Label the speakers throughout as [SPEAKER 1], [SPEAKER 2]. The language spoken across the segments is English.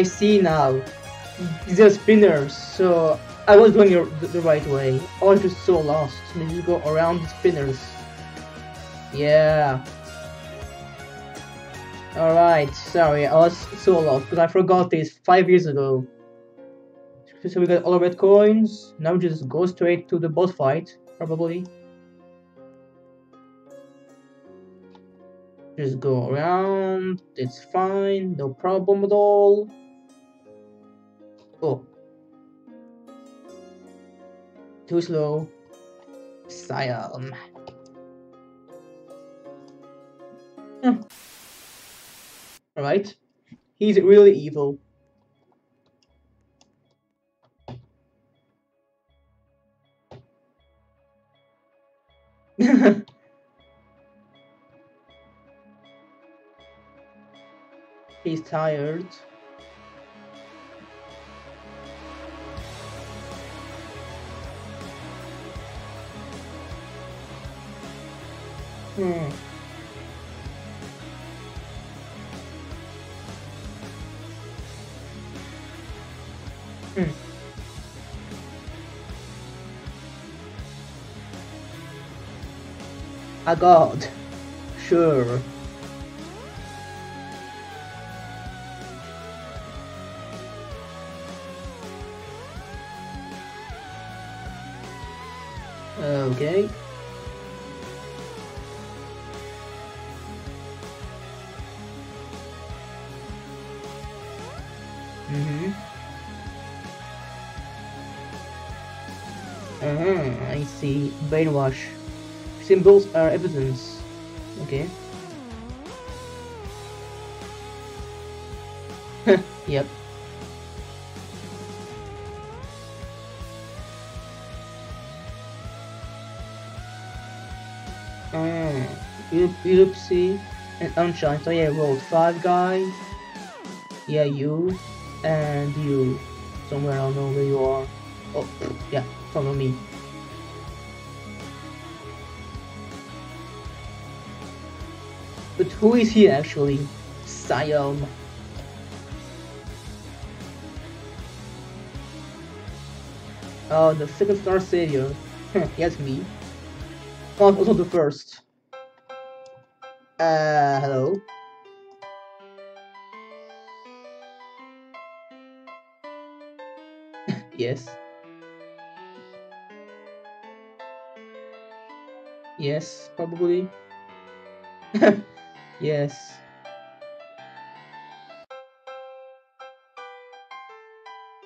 [SPEAKER 1] I see now. These are spinners, so I was going the, the right way. I was just so lost. Maybe you go around the spinners. Yeah. Alright, sorry, I was so lost because I forgot this five years ago. So we got all red coins. Now just go straight to the boss fight, probably. Just go around, it's fine, no problem at all. Oh. Too slow. Sion. Hmm. Alright. He's really evil. He's tired. Hmm. Hmm. A god. Sure. Okay. Mm-hmm. Uh-huh, I see. Brainwash. Symbols are evidence. Okay. yep. Uh, Oopsie and Anshine. So yeah, rolled five guys. Yeah, you and you. Somewhere I don't know where you are. Oh, yeah, follow me. But who is he actually? Sion. Oh, the second star savior. yes, me. Oh, also the first. Uh, hello? Yes. Yes, probably. yes.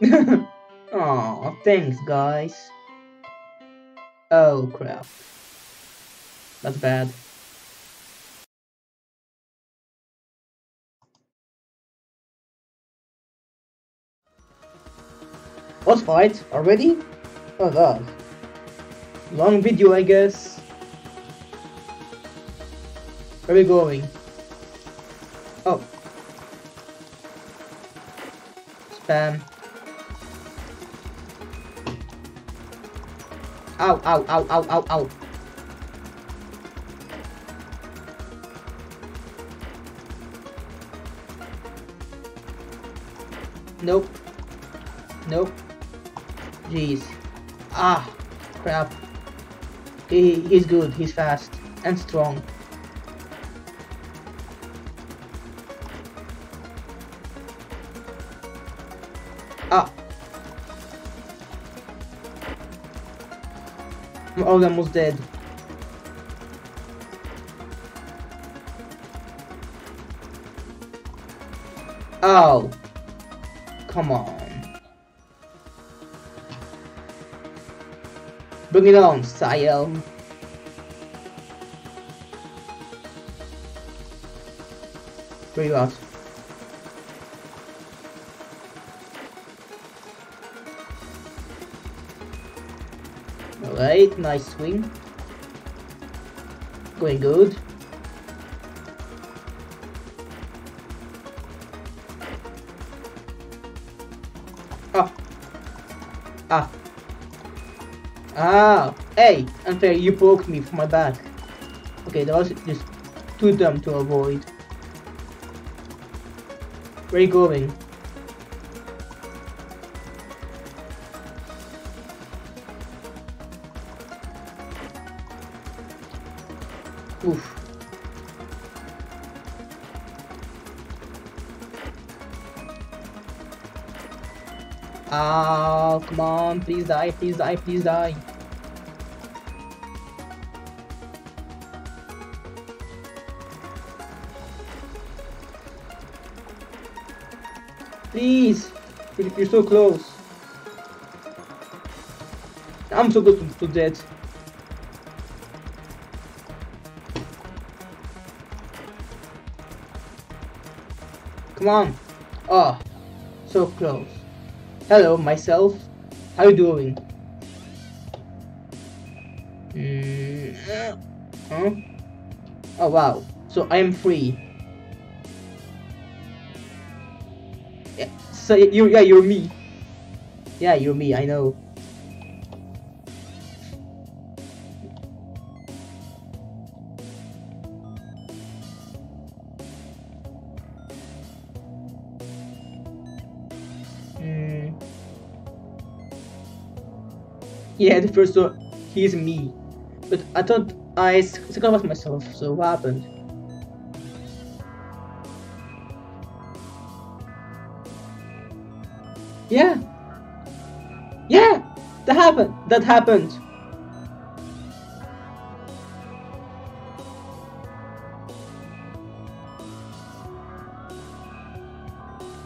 [SPEAKER 1] Oh, thanks, guys. Oh, crap. That's bad. Boss fight already? Oh god. Long video, I guess. Where are we going? Oh. Spam. Ow, ow, ow, ow, ow, ow. Nope. Nope. Jeez. Ah, crap. He, he's good, he's fast and strong. Ah. I'm almost dead. Oh. Come on. Bring it on, Sion. Where you at? Alright, nice swing. Going good. Ah, hey, unfair, you poked me from my back. Okay, that was just too dumb to avoid. Where are you going? Oof. Ah, come on, please die, please die, please die. Please! You're so close. I'm so close to, to death. Come on. Oh, so close. Hello, myself. How you doing? Mm, uh, huh? Oh wow. So I am free. So you yeah you're me. Yeah, you're me. I know. Mm. Yeah, the first one, he's me. But I thought I sacrificed myself, so what happened? That happened! That happened!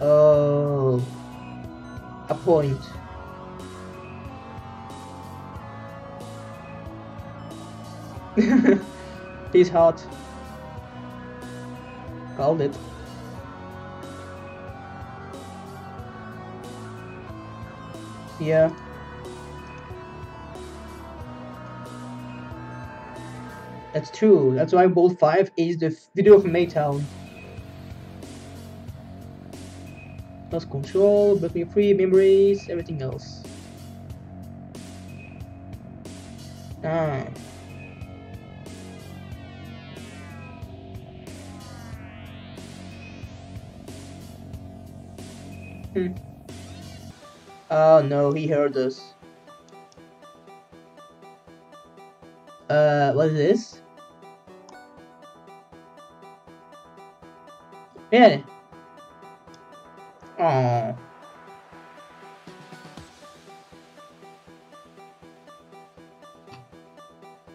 [SPEAKER 1] Oh. A point. He's hot. Called it. Yeah. That's true. That's why Bolt 5 is the video of Maytown. Lost control, breaking free, memories, everything else. Ah. Hmm. Oh no, he heard us. Uh, what is this? Yeah. Oh.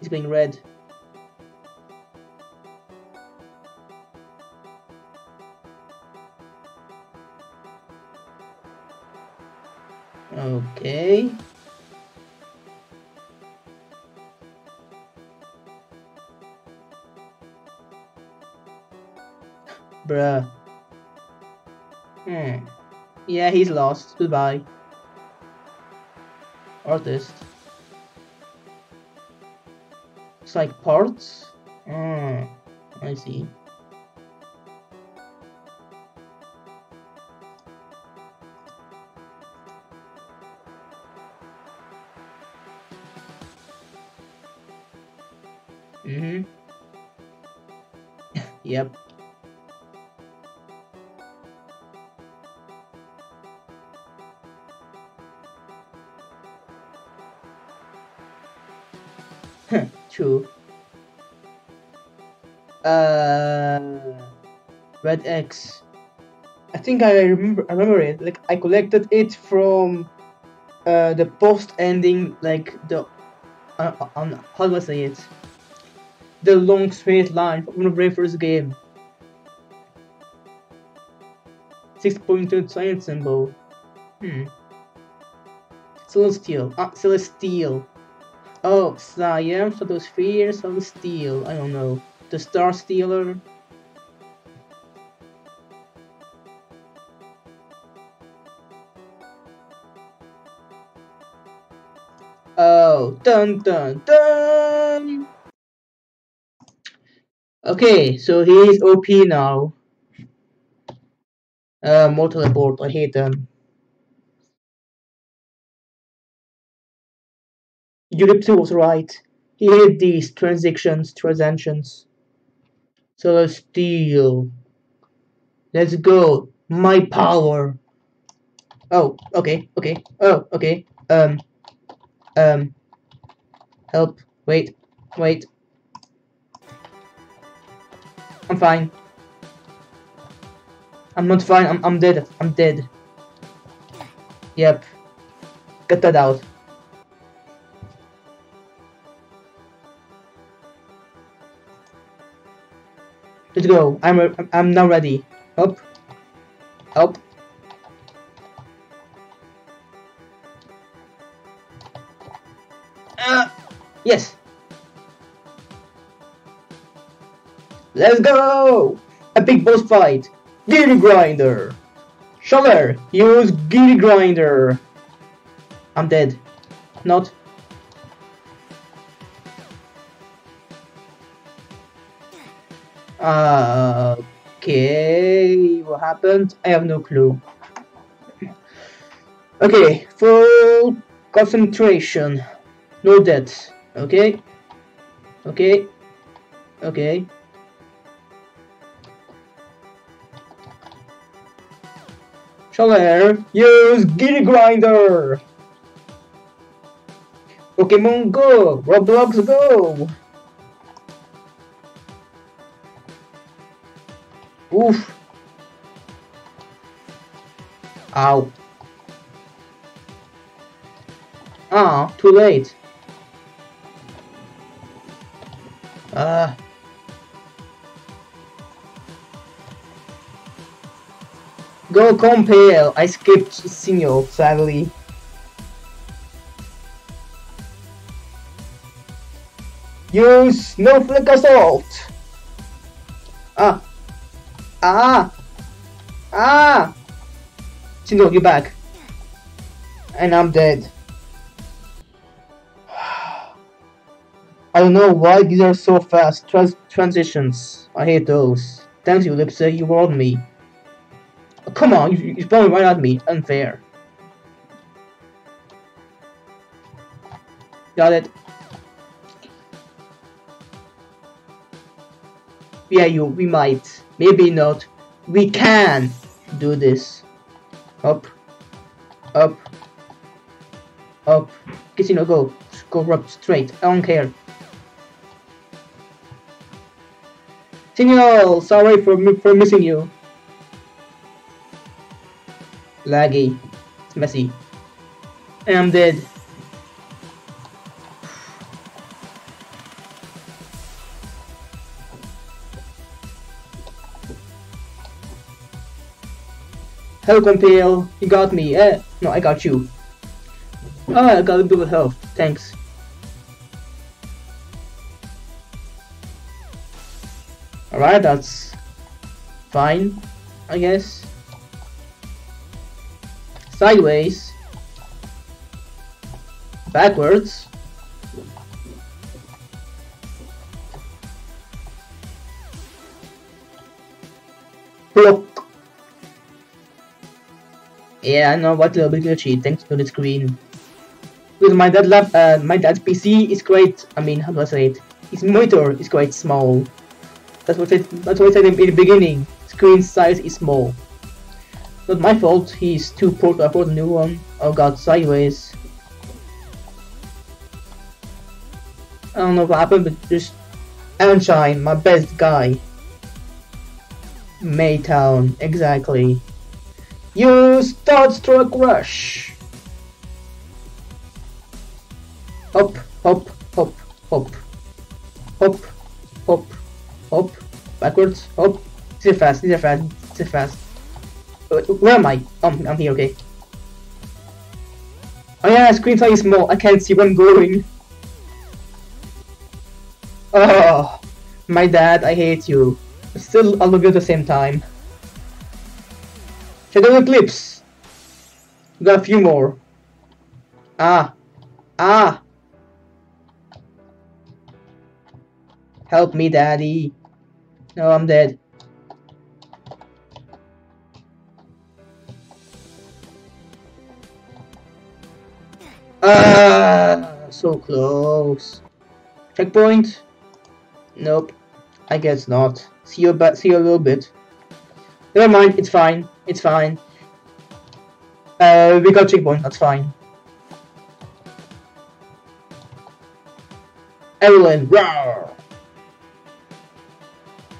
[SPEAKER 1] He's being red. Bruh. Hmm. Yeah, he's lost. Goodbye. Artist. It's like parts? Hmm. I see. Red X. I think I remember. I remember it. Like I collected it from uh, the post ending, like the uh, on how do I say it? The long straight line from the very first game. Six pointed science symbol. Hmm. Celesteal. Ah, Celesteal. Oh, Cyalm, Photosphere, Celesteal. I don't know. The Star Stealer. Dun dun dun! Okay, so he is OP now. Uh, more I hate them. Euryptus was right. He these transactions, transactions. Celesteal. Let's steal. Let's go. My power. Oh, okay, okay. Oh, okay. Um, um, help. Wait, wait. I'm fine. I'm not fine. I'm, I'm dead. I'm dead. Yep. Get that out. Let's go. I'm I'm now ready. Up. Up. Uh, yes. Let's go! A big boss fight. Giddy Grinder. Shovel, use Giddy Grinder. I'm dead. Not. Uh, okay, what happened? I have no clue. Okay, full concentration. No deaths. Okay. Okay. Okay. Shovel, use Giddy Grinder! Pokemon Go! Roblox Go! Oof! Ow. Ah, too late. Ah. Go Compale! I skipped Sinyo, sadly. Use Snowflake Assault! Ah! Ah! Ah! Sinyo, you're back. And I'm dead. I don't know why these are so fast. Trans transitions. I hate those. Thanks you, Lipsa, you warned me. Oh, come on, you, you spawned right at me. Unfair. Got it. Yeah, you, we might. Maybe not. We can do this. Up. Up. Up. Casino, go. Go up straight. I don't care. Signol! Sorry for, for missing you. Laggy. It's messy. And I'm dead. Hello, Compale. You got me. Eh? No, I got you. Oh, I got a bit of health. Thanks. Alright, that's fine, I guess. Sideways. Backwards. Block. Yeah, I know what little bit glitchy, thanks to the screen. Because my dad lab, uh, my dad's PC is quite, I mean, how do I say it? His monitor is quite small. That's what I, that's what I said in the beginning. Screen size is small. Not my fault. He's too poor to afford a new one. Oh god, sideways. I don't know what happened, but just Sunshine, my best guy. Maytown, exactly. Use Starstruck Rush. Hop, hop, hop, hop, hop, hop hop, backwards, hop. These are fast, these are fast, these are fast. Where am I? Oh, I'm here, okay. Oh yeah, screen size is small, I can't see where I'm going. Oh, my dad, I hate you. Still, I love you at the same time. Shadow Eclipse! Got a few more. Ah. Ah! Help me, daddy. No, I'm dead. Ah, so close. Checkpoint? Nope. I guess not. See you, but see you a little bit. Never mind. It's fine. It's fine. Uh, we got checkpoint. That's fine. Evelyn, roar!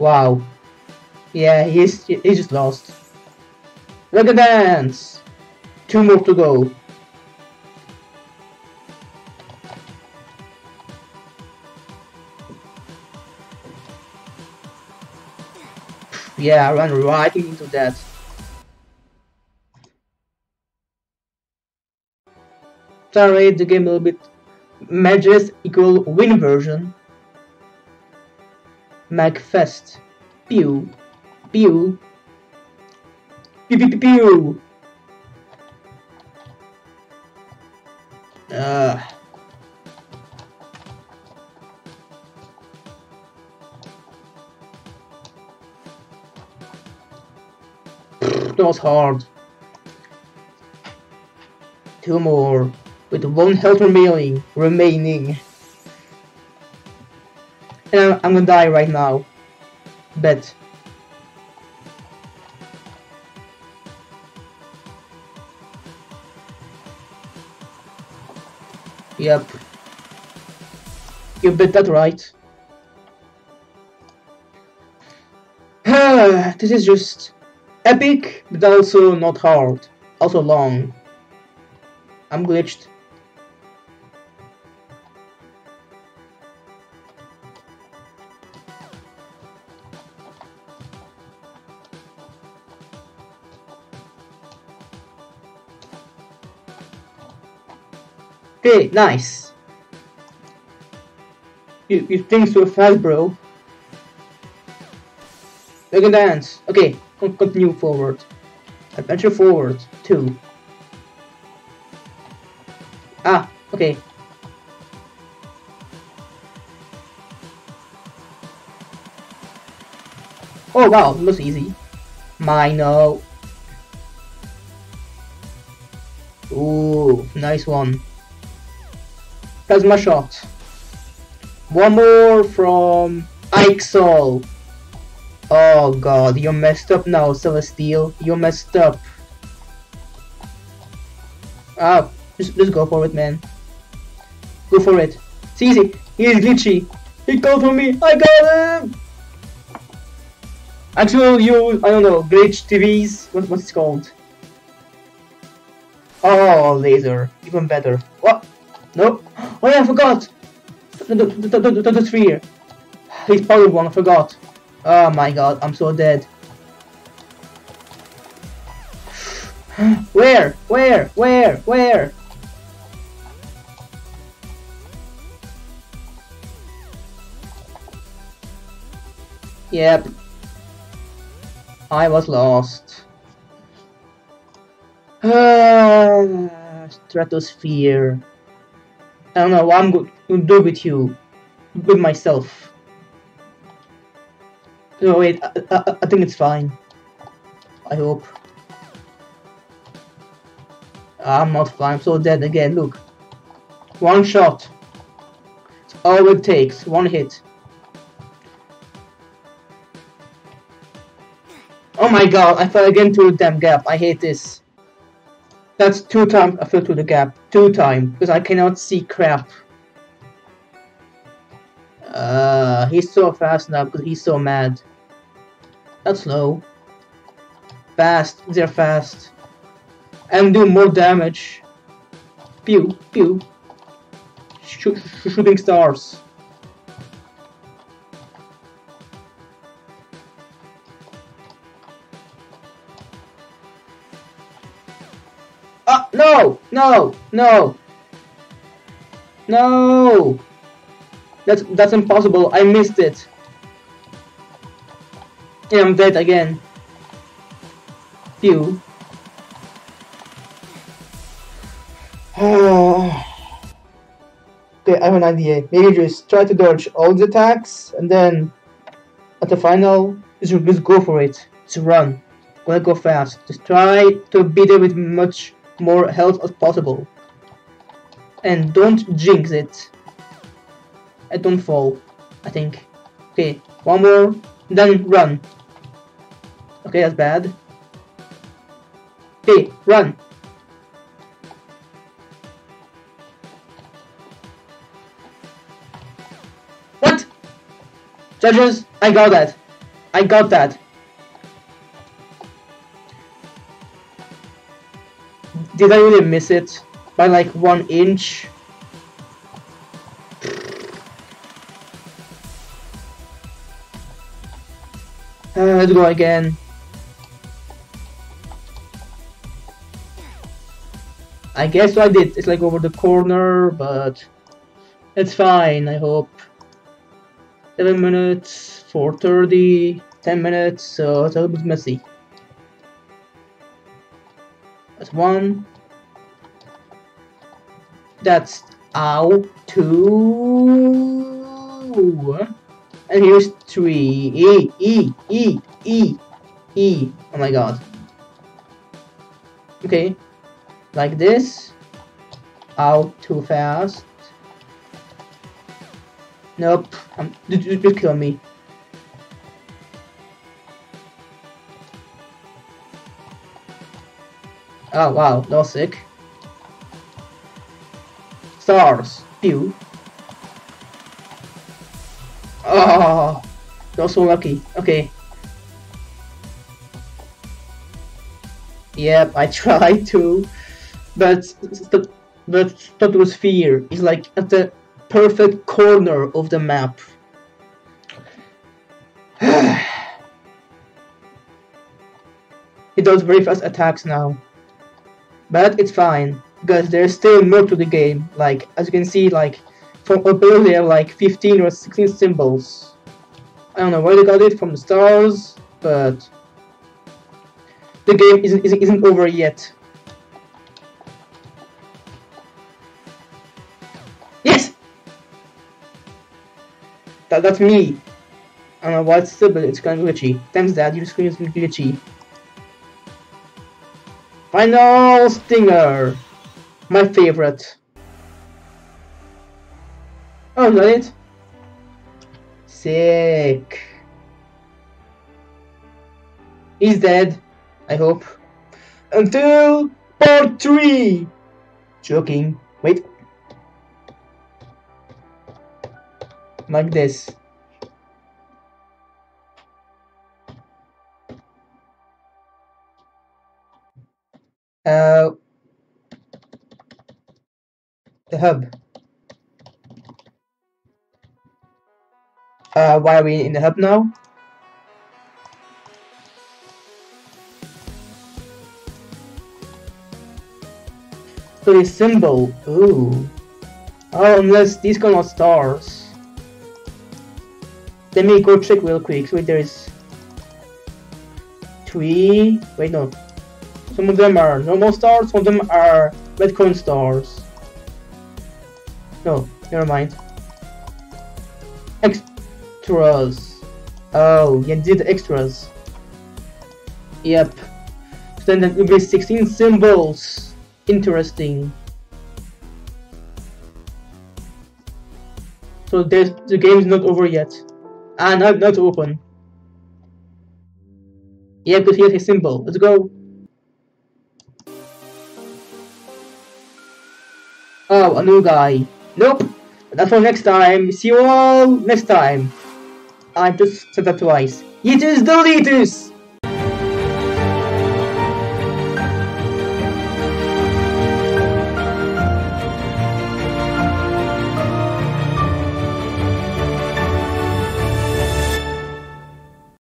[SPEAKER 1] Wow. Yeah, he's he just lost. Look at dance. Two more to go. Yeah, I ran right into that. Sorry, the game a little bit matches equal win version. Magfest. Pew. Pew. Pew pew pew pew. Uh. That was hard. Two more, with one health remaining. Remaining. I'm gonna die right now. Bet. Yep. You bet that right. this is just epic, but also not hard. Also long. I'm glitched. Okay, nice. You, you think so fast, bro. Make a dance. Okay, continue forward. Adventure forward. Two. Ah, okay. Oh wow, it looks easy. Mino. Ooh, nice one. Plasma shot. One more from Ixol. Oh god, you messed up now, Celesteal. You messed up. Ah, just, just go for it, man. Go for it. It's easy. He is glitchy. He called for me. I got him! Actual you, I don't know, glitch TVs? What, what's it called? Oh, laser. Even better. What? Nope. Oh yeah, I forgot! The, sphere. He's probably one, I forgot. Oh my god, I'm so dead. Where? Where? Where? Where? Yep. I was lost. Stratosfear. I don't know what I'm going to do with you. With myself. No, wait, I, I, I think it's fine. I hope. I'm not fine, I'm so dead again, look. One shot. It's all it takes, one hit. Oh my god, I fell again through the damn gap, I hate this. That's two times I fell through the gap. Two times, because I cannot see crap. Uh, he's so fast now because he's so mad. That's slow. Fast, they're fast. And do more damage. Pew, pew. Sh shooting stars. No, no, no. That's that's impossible. I missed it. Yeah, I'm dead again. Phew. okay, I have an idea. Maybe just try to dodge all the attacks, and then at the final, just, just go for it. Just run. Gonna go fast. Just try to beat it with much more health as possible. And don't jinx it. And don't fall, I think. Okay, one more, then run. Okay, that's bad. Okay, run. What? Judges, I got that. I got that. Did I really miss it by like one inch? Uh, let's go again. I guess I did. It's like over the corner, but it's fine, I hope. 7 minutes, 4.30, 10 minutes, so it's a little bit messy. That's one. That's out two. And here's three. E, E, E, E, E. Oh my god. Okay. Like this. Out too fast. Nope. Um, you kill me. Oh wow, that was sick. Stars. Pew. Oh, that was so lucky. Okay. Yep, I tried to, but but but sphere is like at the perfect corner of the map. he does very fast attacks now. But it's fine, because there's still more to the game. Like, as you can see, like, from above they have like 15 or 16 symbols. I don't know where they got it from the stars, but the game isn't, isn't, isn't over yet. Yes! That, that's me. I don't know why it's still, but it's kind of glitchy. Thanks, Dad. Your screen is glitchy. Final Stinger! My favorite. Oh, that it? Sick. He's dead, I hope. Until part 3! Joking. Wait. Like this. The hub. Uh, why are we in the hub now? So the symbol, ooh. Oh, unless these are not stars. Let me go check real quick. So wait, there is three. Wait, no. Some of them are normal stars, some of them are Redcone stars. No, never mind. Extras. Oh, yeah, did extras. Yep. So then there will be 16 symbols. Interesting. So there's, the game's not over yet. Ah, not, not open. Yeah, because here's a symbol. Let's go. Oh, a new guy. Nope. That's for next time. See you all next time. I just said that twice. Yeetus Deletus!